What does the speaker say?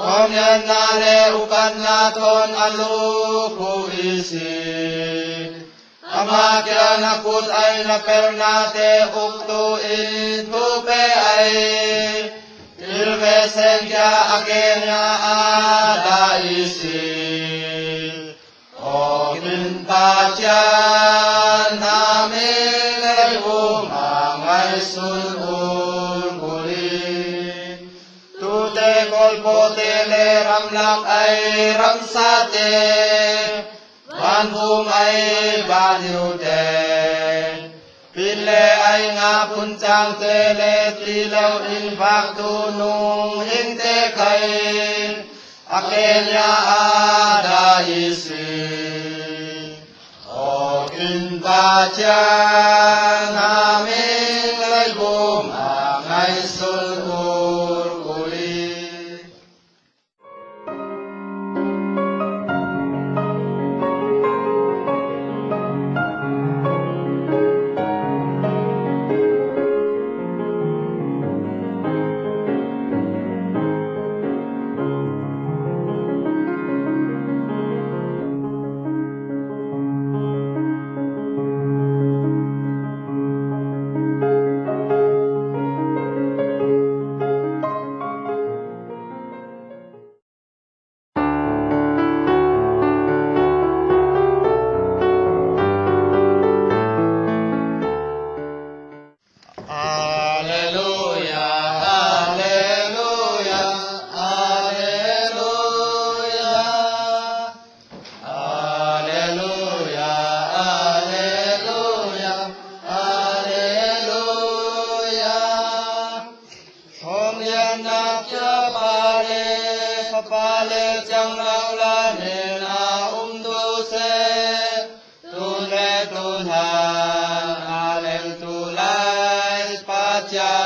Omyanare upannaton aluku isi. Amakya nakut ay napernate uktu intupe ay. Ilve senkya akenya ada isi. Omin pacyan amin te kolpo te le ram lak ai ram sa te van hum ai van hiu te pin le ai nga pun chang te le ti lau in phak tu nung in te khai akenya ada isi o in ta cha phale chang la ne na um du se tu le tu na alem